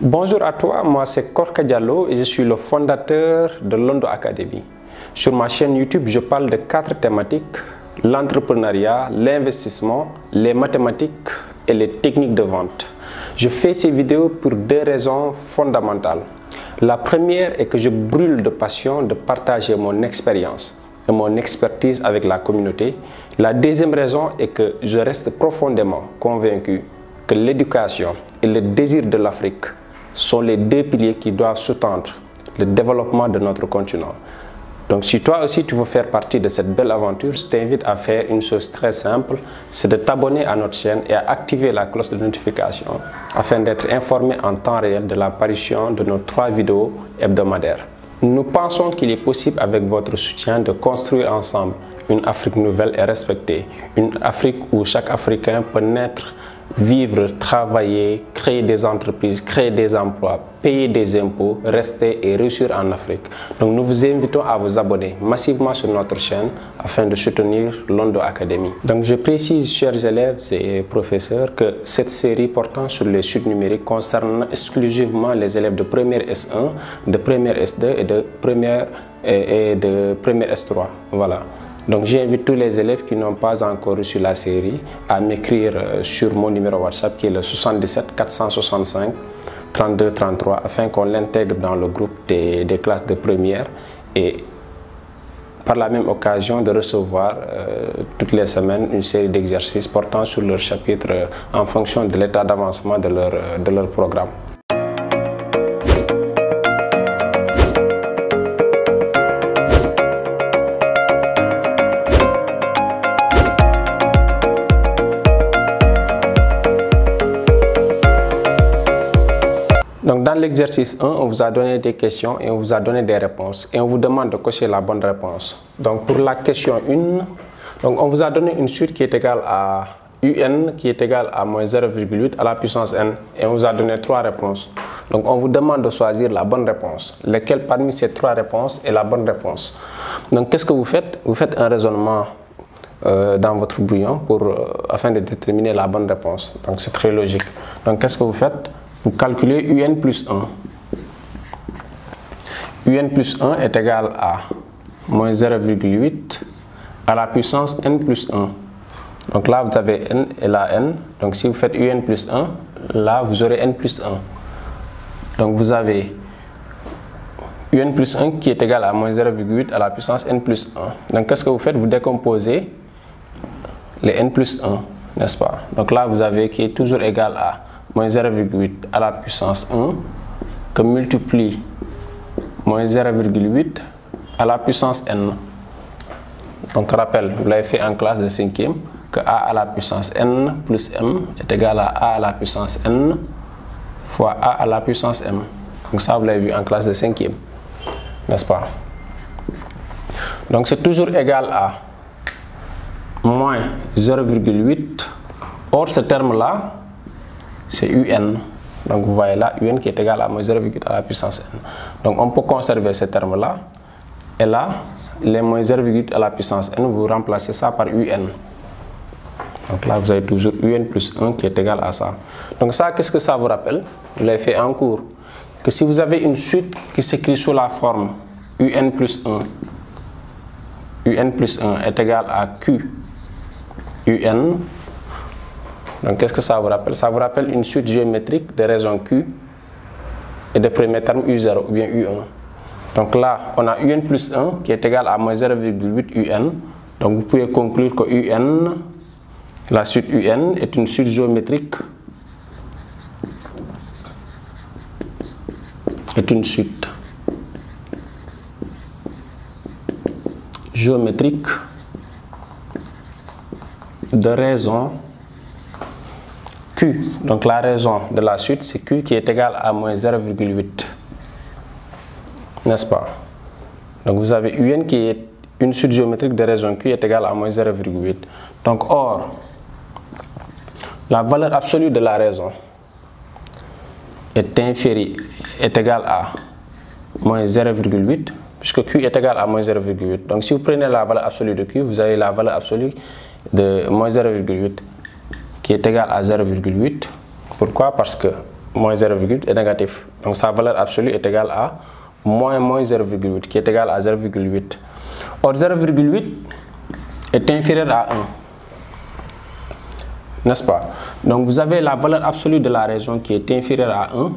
Bonjour à toi, moi c'est Korka Diallo et je suis le fondateur de Londo Academy. Sur ma chaîne YouTube, je parle de quatre thématiques l'entrepreneuriat, l'investissement, les mathématiques et les techniques de vente. Je fais ces vidéos pour deux raisons fondamentales. La première est que je brûle de passion de partager mon expérience et mon expertise avec la communauté. La deuxième raison est que je reste profondément convaincu que l'éducation et le désir de l'Afrique sont les deux piliers qui doivent sous-tendre le développement de notre continent. Donc si toi aussi tu veux faire partie de cette belle aventure, je t'invite à faire une chose très simple, c'est de t'abonner à notre chaîne et à activer la cloche de notification afin d'être informé en temps réel de l'apparition de nos trois vidéos hebdomadaires. Nous pensons qu'il est possible avec votre soutien de construire ensemble une Afrique nouvelle et respectée, une Afrique où chaque Africain peut naître vivre, travailler, créer des entreprises, créer des emplois, payer des impôts, rester et réussir en Afrique. Donc nous vous invitons à vous abonner massivement sur notre chaîne afin de soutenir Londo Academy. Donc je précise, chers élèves et professeurs, que cette série portant sur les chutes numériques concerne exclusivement les élèves de première S1, de première S2 et de première, et de première S3. Voilà. Donc j'invite tous les élèves qui n'ont pas encore reçu la série à m'écrire sur mon numéro WhatsApp qui est le 77 465 32 33 afin qu'on l'intègre dans le groupe des, classes de première et par la même occasion de recevoir euh, toutes les semaines une série d'exercices portant sur leur chapitre euh, en fonction de l'état d'avancement euh, de leur programme. L'exercice 1, on vous a donné des questions et on vous a donné des réponses. Et on vous demande de cocher la bonne réponse. Donc pour la question 1, donc on vous a donné une suite qui est égale à un qui est égal à moins 0,8 à la puissance n. Et on vous a donné trois réponses. Donc on vous demande de choisir la bonne réponse. Lequel parmi ces trois réponses est la bonne réponse? Donc qu'est-ce que vous faites? Vous faites un raisonnement euh, dans votre brouillon pour, euh, afin de déterminer la bonne réponse. Donc c'est très logique. Donc qu'est-ce que vous faites? Vous calculez un plus 1. un plus 1 est égal à moins 0,8 à la puissance n plus 1. Donc là, vous avez n et la n. Donc si vous faites un plus 1, là, vous aurez n plus 1. Donc vous avez un plus 1 qui est égal à moins 0,8 à la puissance n plus 1. Donc qu'est-ce que vous faites? Vous décomposez les n plus 1, n'est-ce pas? Donc là, vous avez qui est toujours égal à moins 0,8 à la puissance 1 que multiplie moins 0,8 à la puissance n. Donc rappel, vous l'avez fait en classe de 5e, que a à la puissance n plus m est égal à a à la puissance n fois a à la puissance m. Donc ça, vous l'avez vu en classe de 5e, n'est-ce pas? Donc c'est toujours égal à moins 0,8. Or, ce terme-là, c'est un. Donc vous voyez là, un qui est égal à moins 0,8 à la puissance n. Donc on peut conserver ce terme-là. Et là, les moins 0,8 à la puissance n, vous remplacez ça par un. Donc là, vous avez toujours un plus 1 qui est égal à ça. Donc ça, qu'est-ce que ça vous rappelle? Vous l'avez fait en cours. Que si vous avez une suite qui s'écrit sous la forme un plus 1, un plus 1 est égal à q un donc, qu'est-ce que ça vous rappelle? Ça vous rappelle une suite géométrique de raisons Q et de premier terme U0 ou bien U1. Donc là, on a UN plus 1 qui est égal à moins 0,8 UN. Donc vous pouvez conclure que UN, la suite UN est une suite géométrique est une suite géométrique de raisons Q. Donc la raison de la suite, c'est Q qui est égal à moins 0,8. N'est-ce pas? Donc vous avez UN qui est une suite géométrique de raison Q est égale à moins 0,8. Donc or, la valeur absolue de la raison est inférieure, est égale à moins 0,8 puisque Q est égal à moins 0,8. Donc si vous prenez la valeur absolue de Q, vous avez la valeur absolue de moins 0,8 qui est égal à 0,8. Pourquoi? Parce que moins 0,8 est négatif. Donc sa valeur absolue est égale à moins moins 0,8 qui est égal à 0,8. Or 0,8 est inférieur à 1. N'est-ce pas? Donc vous avez la valeur absolue de la région qui est inférieure à 1.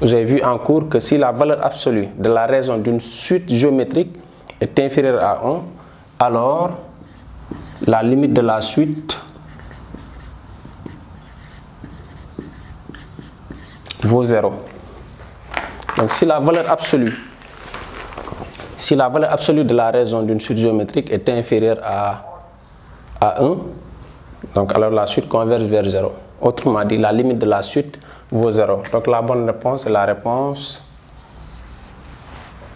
Vous avez vu en cours que si la valeur absolue de la raison d'une suite géométrique est inférieure à 1, alors la limite de la suite vaut 0. Donc si la valeur absolue si la valeur absolue de la raison d'une suite géométrique est inférieure à, à 1, donc alors la suite converge vers 0. Autrement dit, la limite de la suite vaut 0. Donc la bonne réponse est la réponse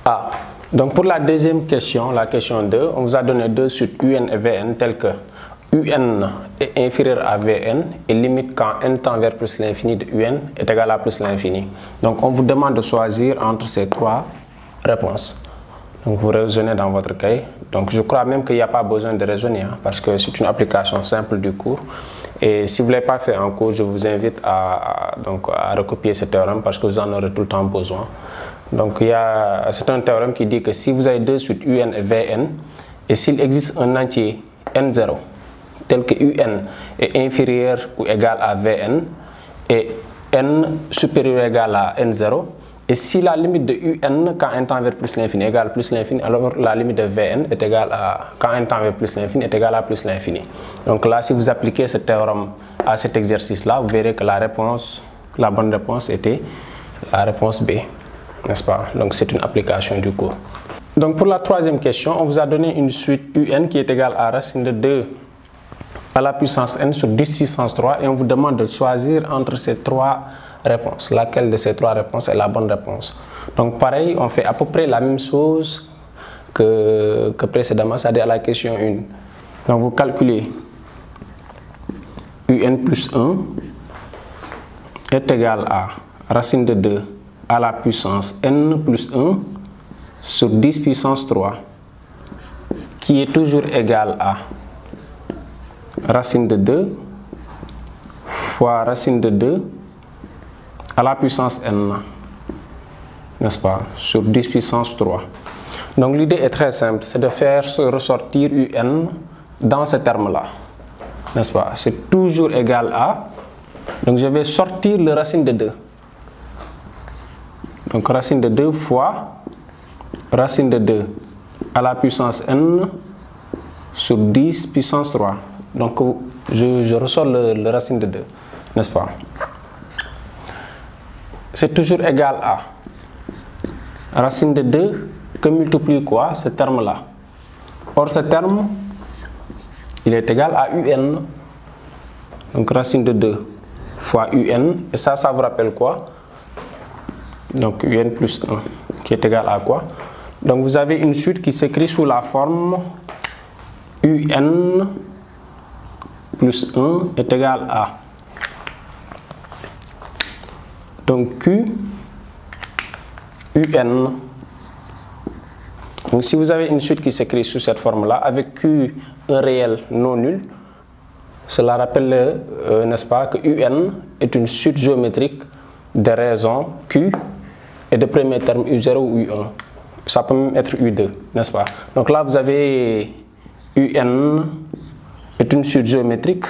A. Donc pour la deuxième question, la question 2, on vous a donné deux suites UN et VN telles que UN est inférieur à Vn et limite quand n tend vers plus l'infini de UN est égal à plus l'infini. Donc on vous demande de choisir entre ces trois réponses. Donc vous raisonnez dans votre cahier. Donc je crois même qu'il n'y a pas besoin de raisonner hein, parce que c'est une application simple du cours. Et si vous ne l'avez pas fait en cours, je vous invite à, donc, à recopier ce théorème parce que vous en aurez tout le temps besoin. Donc c'est un théorème qui dit que si vous avez deux suites UN et Vn, et s'il existe un entier n0 tel que UN est inférieur ou égal à Vn et n supérieur ou égal à n0, et si la limite de un quand n tend vers plus l'infini égale plus l'infini, alors la limite de Vn est égale à quand n tend vers plus l'infini est égale à plus l'infini. Donc là, si vous appliquez ce théorème à cet exercice-là, vous verrez que la réponse, la bonne réponse était la réponse B, n'est-ce pas? Donc c'est une application du cours. Donc pour la troisième question, on vous a donné une suite un qui est égale à racine de 2 à la puissance n sur 10 puissance 3 et on vous demande de choisir entre ces trois réponse. Laquelle de ces trois réponses est la bonne réponse? Donc pareil, on fait à peu près la même chose que, que précédemment, c'est-à-dire à la question 1. Donc vous calculez un plus 1 est égal à racine de 2 à la puissance n plus 1 sur 10 puissance 3 qui est toujours égal à racine de 2 fois racine de 2 à la puissance n, n'est-ce pas, sur 10 puissance 3. Donc l'idée est très simple, c'est de faire ressortir un dans ce terme-là, n'est-ce pas C'est toujours égal à, donc je vais sortir le racine de 2. Donc racine de 2 fois racine de 2 à la puissance n sur 10 puissance 3. Donc je, ressors le, le racine de 2, n'est-ce pas? C'est toujours égal à racine de 2 que multiplie quoi? Ce terme là or ce terme il est égal à un donc racine de 2 fois un et ça ça vous rappelle quoi? Donc un plus 1 qui est égal à quoi? Donc vous avez une suite qui s'écrit sous la forme un plus 1 est égal à donc Q, UN. Donc si vous avez une suite qui s'écrit sous cette forme-là, avec Q un réel non nul, cela rappelle, euh, n'est-ce pas, que UN est une suite géométrique de raisons Q et de premier terme U0 ou U1. Ça peut même être U2, n'est-ce pas? Donc là, vous avez UN est une suite géométrique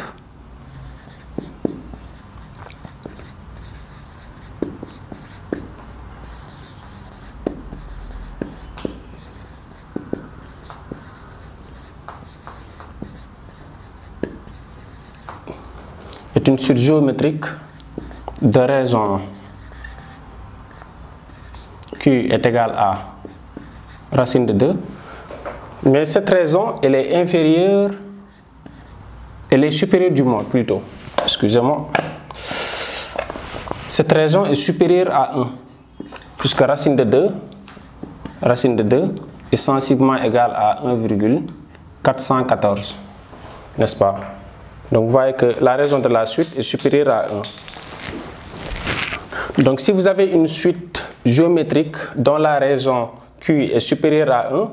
une suite géométrique de raison Q est égal à racine de 2. Mais cette raison, elle est inférieure, elle est supérieure du moins plutôt. Excusez-moi. Cette raison est supérieure à 1, puisque racine de 2, racine de 2 est sensiblement égale à 1,414, n'est-ce pas? Donc vous voyez que la raison de la suite est supérieure à 1. Donc si vous avez une suite géométrique dont la raison Q est supérieure à 1,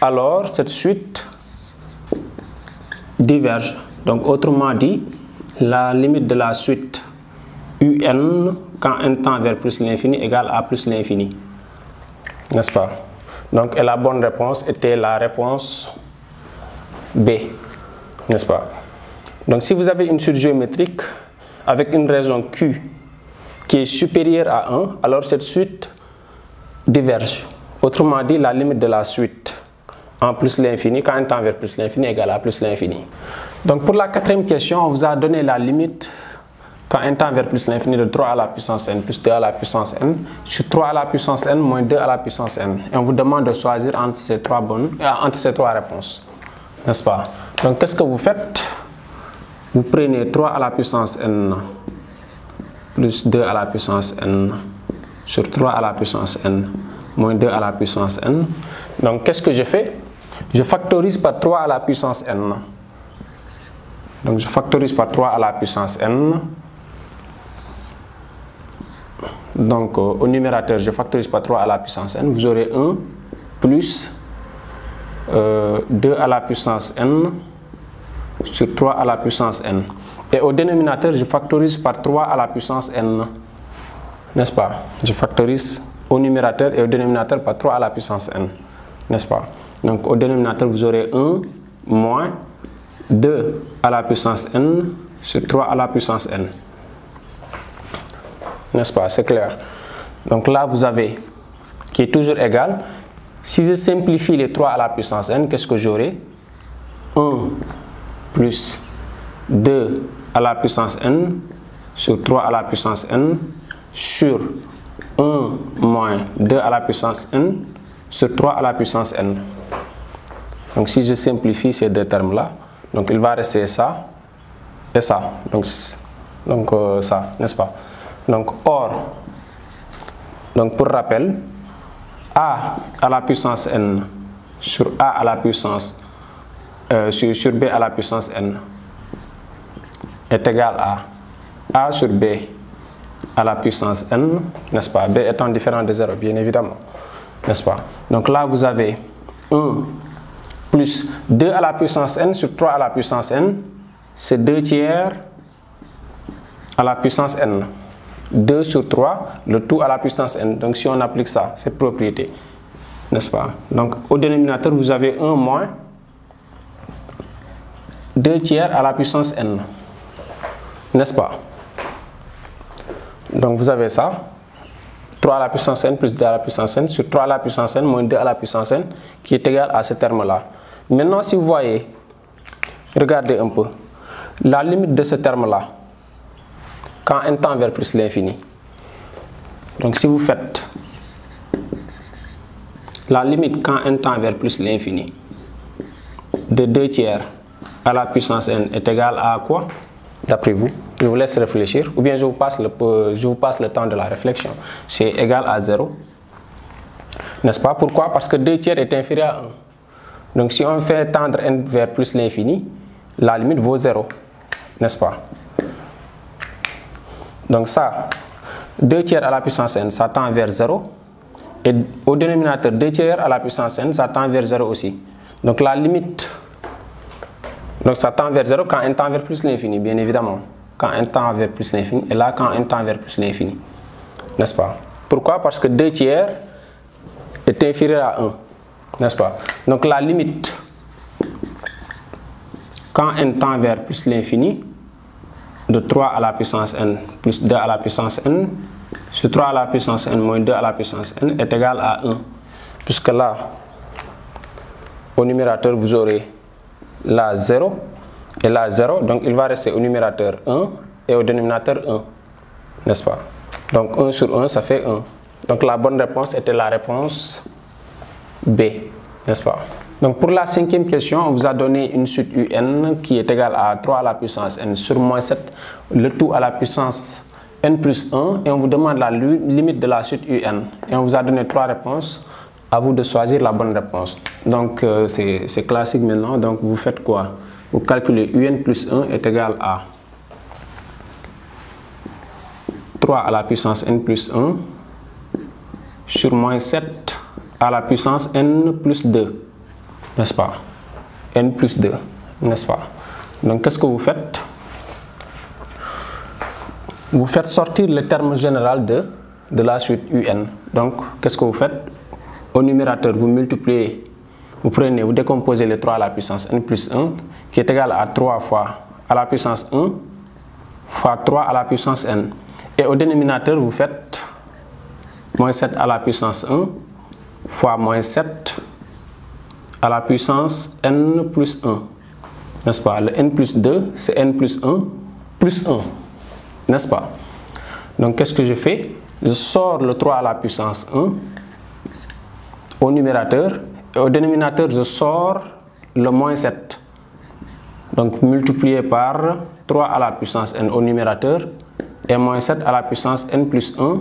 alors cette suite diverge. Donc autrement dit, la limite de la suite un quand n tend vers plus l'infini égale a plus l'infini. N'est-ce pas? Donc, la bonne réponse était la réponse B. N'est-ce pas? Donc, si vous avez une suite géométrique avec une raison Q qui est supérieure à 1, alors cette suite diverge. Autrement dit, la limite de la suite en plus l'infini, quand n tend vers plus l'infini égale à plus l'infini. Donc pour la quatrième question, on vous a donné la limite quand n tend vers plus l'infini de 3 à la puissance n plus 2 à la puissance n sur 3 à la puissance n moins 2 à la puissance n. Et on vous demande de choisir entre ces trois, bonnes, euh, entre ces trois réponses. N'est-ce pas? Donc qu'est-ce que vous faites? Vous prenez 3 à la puissance n plus 2 à la puissance n sur 3 à la puissance n moins 2 à la puissance n. Donc qu'est-ce que je fais? Je factorise par 3 à la puissance n. Donc je factorise par 3 à la puissance n. Donc euh, au numérateur, je factorise par 3 à la puissance n. Vous aurez 1 plus euh, 2 à la puissance n sur 3 à la puissance n. Et au dénominateur, je factorise par 3 à la puissance n. N'est-ce pas? Je factorise au numérateur et au dénominateur par 3 à la puissance n. N'est-ce pas? Donc au dénominateur, vous aurez 1 moins 2 à la puissance n sur 3 à la puissance n. N'est-ce pas? C'est clair. Donc là, vous avez qui est toujours égal. Si je simplifie les 3 à la puissance n, qu'est-ce que j'aurai? 1 plus 2 à la puissance n sur 3 à la puissance n sur 1 moins 2 à la puissance n sur 3 à la puissance n. Donc si je simplifie ces deux termes-là, donc il va rester ça et ça. Donc, donc euh, ça, n'est-ce pas? Donc or, donc pour rappel, a à la puissance n sur a à la puissance euh, sur, b à la puissance n est égal à a sur b à la puissance n, n'est-ce pas? B étant différent de 0, bien évidemment, n'est-ce pas? Donc là, vous avez 1 plus 2 à la puissance n sur 3 à la puissance n, c'est 2 tiers à la puissance n. 2 sur 3, le tout à la puissance n. Donc si on applique ça, cette propriété, n'est-ce pas? Donc au dénominateur, vous avez 1 moins 2 tiers à la puissance n. N'est-ce pas? Donc vous avez ça. 3 à la puissance n plus 2 à la puissance n sur 3 à la puissance n moins 2 à la puissance n qui est égal à ce terme-là. Maintenant, si vous voyez, regardez un peu, la limite de ce terme-là, quand n tend vers plus l'infini. Donc si vous faites la limite quand n tend vers plus l'infini de 2 tiers à la puissance n est égale à quoi? D'après vous Je vous laisse réfléchir ou bien je vous passe le, temps de la réflexion. C'est égal à 0. N'est-ce pas? Pourquoi? Parce que 2 tiers est inférieur à 1. Donc si on fait tendre n vers plus l'infini, la limite vaut 0. N'est-ce pas? Donc ça, 2 tiers à la puissance n, ça tend vers 0. Et au dénominateur 2 tiers à la puissance n, ça tend vers 0 aussi. Donc la limite, donc ça tend vers 0 quand n tend vers plus l'infini, bien évidemment. Quand n tend vers plus l'infini, et là quand n tend vers plus l'infini. N'est-ce pas? Pourquoi? Parce que 2 tiers est inférieur à 1. N'est-ce pas? Donc la limite, quand n tend vers plus l'infini, de 3 à la puissance n plus 2 à la puissance n sur 3 à la puissance n moins 2 à la puissance n est égal à 1. Puisque là, au numérateur, vous aurez là 0 et là 0. Donc il va rester au numérateur 1 et au dénominateur 1. N'est-ce pas? Donc 1 sur 1, ça fait 1. Donc la bonne réponse était la réponse B. N'est-ce pas? Donc pour la cinquième question, on vous a donné une suite un qui est égale à 3 à la puissance n sur moins 7, le tout à la puissance n plus 1, et on vous demande la limite de la suite un. Et on vous a donné trois réponses, à vous de choisir la bonne réponse. Donc euh, c'est classique maintenant, donc vous faites quoi? Vous calculez un plus 1 est égal à 3 à la puissance n plus 1 sur moins 7 à la puissance n plus 2 n'est-ce pas? n plus 2, n'est-ce pas? Donc qu'est-ce que vous faites? Vous faites sortir le terme général de, de la suite UN. Donc, qu'est-ce que vous faites? Au numérateur, vous multipliez, vous prenez, vous décomposez les 3 à la puissance n plus 1, qui est égal à 3 fois à la puissance 1 fois 3 à la puissance n. Et au dénominateur, vous faites moins 7 à la puissance 1 fois moins 7 à la puissance n plus 1. N'est-ce pas? Le n plus 2, c'est n plus 1 plus 1. N'est-ce pas? Donc, qu'est-ce que je fais? Je sors le 3 à la puissance 1 au numérateur et au dénominateur, je sors le moins 7. Donc, multiplié par 3 à la puissance n au numérateur et moins 7 à la puissance n plus 1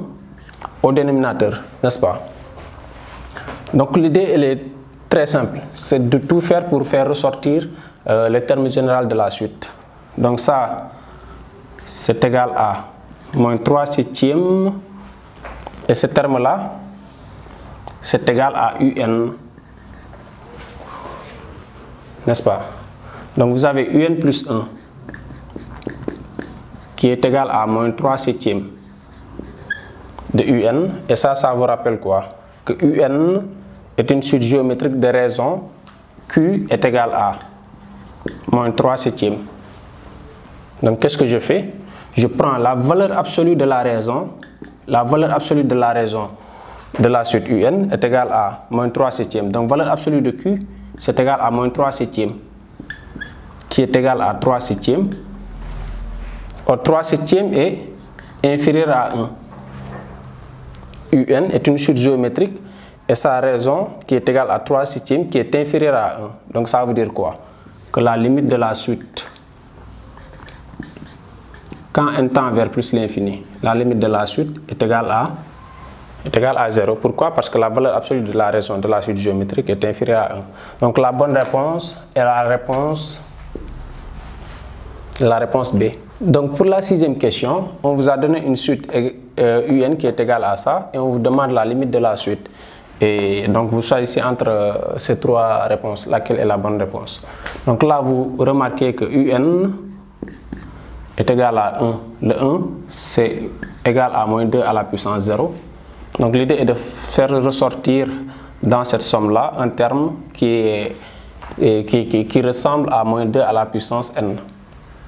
au dénominateur, n'est-ce pas? Donc, l'idée, elle est très simple. C'est de tout faire pour faire ressortir euh, le terme général de la suite. Donc, ça, c'est égal à moins 3 septièmes et ce terme-là, c'est égal à UN. N'est-ce pas? Donc vous avez UN plus 1 qui est égal à moins 3 septièmes de UN. Et ça, ça vous rappelle quoi? Que UN est une suite géométrique de raison Q est égal à moins 3 septièmes. Donc qu'est-ce que je fais? Je prends la valeur absolue de la raison. La valeur absolue de la raison de la suite UN est égale à moins 3 septièmes. Donc valeur absolue de Q, c'est égal à moins 3 septièmes. Qui est égal à 3 septièmes. Or 3 septièmes est inférieur à 1. UN est une suite géométrique et sa raison qui est égale à 3 septièmes qui est inférieure à 1. Donc ça veut dire quoi? Que la limite de la suite quand n tend vers plus l'infini, la limite de la suite est égale à est égale à 0. Pourquoi? Parce que la valeur absolue de la raison de la suite géométrique est inférieure à 1. Donc la bonne réponse est la réponse, la réponse B. Donc pour la sixième question, on vous a donné une suite euh, UN qui est égale à ça et on vous demande la limite de la suite. Et donc vous choisissez entre euh, ces trois réponses, laquelle est la bonne réponse? Donc là vous remarquez que UN est égal à 1. Le 1, c'est égal à moins 2 à la puissance 0. Donc l'idée est de faire ressortir dans cette somme-là un terme qui, qui, ressemble à moins 2 à la puissance n.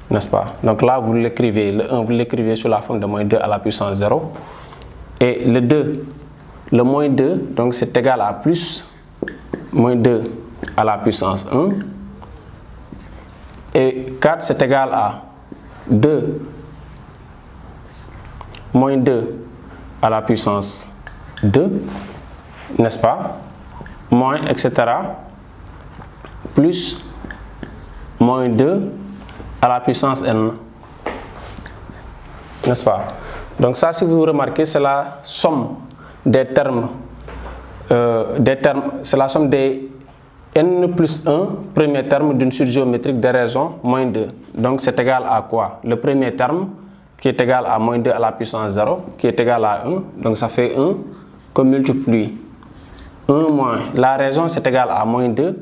N'est-ce pas? Donc là, vous l'écrivez, le 1, vous l'écrivez sous la forme de moins 2 à la puissance 0. Et le 2, le moins 2, donc c'est égal à plus moins 2 à la puissance 1. Et 4, c'est égal à 2 moins 2 à la puissance 2, n'est-ce pas Moins, etc. Plus moins 2 à la puissance n. N'est-ce pas? Donc ça, si vous remarquez, c'est la somme des termes, euh, des termes, c'est la somme des n plus 1, premier terme d'une suite géométrique de raison, moins 2. Donc c'est égal à quoi? Le premier terme, qui est égal à moins 2 à la puissance 0, qui est égal à 1. Donc ça fait 1 multiplie 1 moins. La raison, c'est égal à moins 2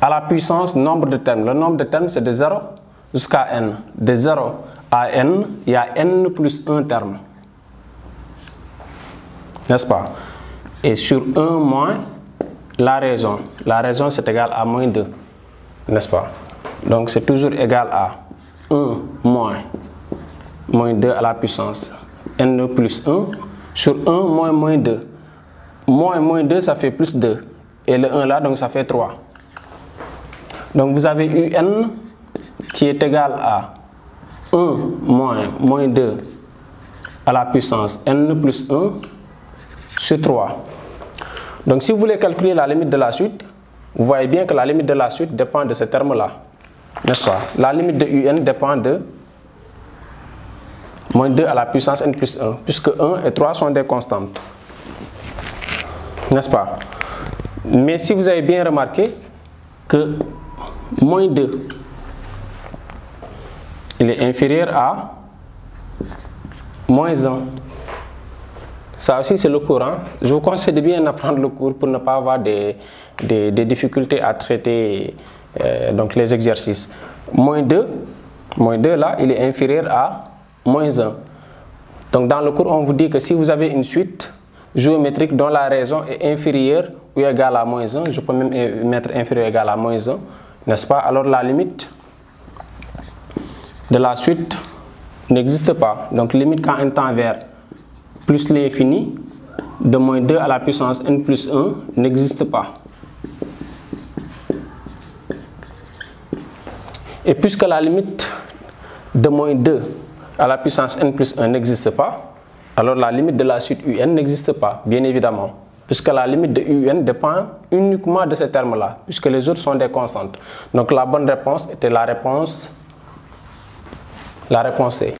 à la puissance nombre de termes. Le nombre de termes, c'est de 0 jusqu'à n. De 0 à n, il y a n plus 1 terme. N'est-ce pas? Et sur 1 moins la raison. La raison, c'est égal à moins 2. N'est-ce pas? Donc c'est toujours égal à 1 moins moins 2 à la puissance n plus 1 sur 1 moins moins 2. Moins moins 2, ça fait plus 2. Et le 1 là, donc ça fait 3. Donc vous avez un qui est égal à 1 moins moins 2 à la puissance n plus 1 sur 3. Donc si vous voulez calculer la limite de la suite, vous voyez bien que la limite de la suite dépend de ce terme-là. N'est-ce pas? La limite de un dépend de moins 2 à la puissance n plus 1, puisque 1 et 3 sont des constantes. N'est-ce pas? Mais si vous avez bien remarqué que moins 2, il est inférieur à moins 1. Ça aussi, c'est le cours. Hein? Je vous conseille de bien apprendre le cours pour ne pas avoir des, des, difficultés à traiter euh, donc les exercices. Moins 2, Moins 2 là, il est inférieur à moins 1. Donc dans le cours, on vous dit que si vous avez une suite géométrique dont la raison est inférieure ou égale à moins 1, je peux même mettre inférieur ou égal à moins 1, n'est-ce pas? Alors la limite de la suite n'existe pas. Donc limite quand n tend vers plus l'infini de moins 2 à la puissance n plus 1 n'existe pas. Et puisque la limite de moins 2 à la puissance n plus 1 n'existe pas, alors la limite de la suite un n'existe pas, bien évidemment, puisque la limite de un dépend uniquement de ce terme-là, puisque les autres sont des constantes. Donc la bonne réponse était la réponse, la réponse C.